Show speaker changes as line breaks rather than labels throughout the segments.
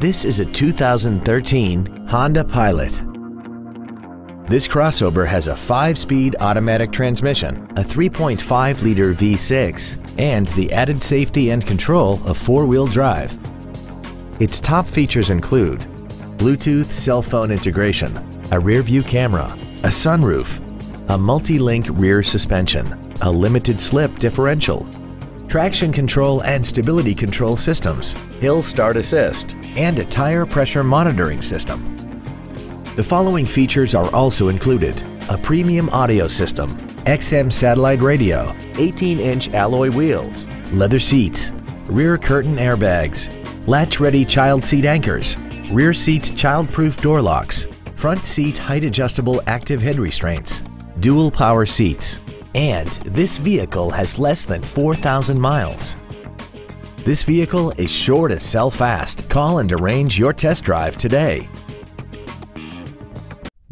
This is a 2013 Honda Pilot. This crossover has a 5-speed automatic transmission, a 3.5-liter V6, and the added safety and control of four-wheel drive. Its top features include Bluetooth cell phone integration, a rear-view camera, a sunroof, a multi-link rear suspension, a limited slip differential, traction control and stability control systems, hill start assist, and a tire pressure monitoring system. The following features are also included. A premium audio system, XM satellite radio, 18-inch alloy wheels, leather seats, rear curtain airbags, latch-ready child seat anchors, rear seat child-proof door locks, front seat height-adjustable active head restraints, dual power seats, and this vehicle has less than 4,000 miles. This vehicle is sure to sell fast. Call and arrange your test drive today.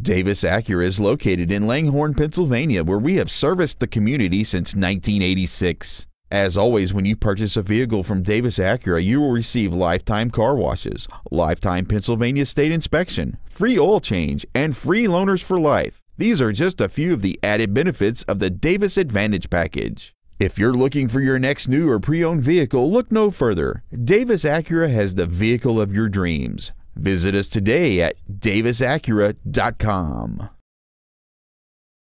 Davis Acura is located in Langhorne, Pennsylvania, where we have serviced the community since 1986. As always, when you purchase a vehicle from Davis Acura, you will receive lifetime car washes, lifetime Pennsylvania state inspection, free oil change, and free loaners for life. These are just a few of the added benefits of the Davis Advantage Package. If you're looking for your next new or pre owned vehicle, look no further. Davis Acura has the vehicle of your dreams. Visit us today at davisacura.com.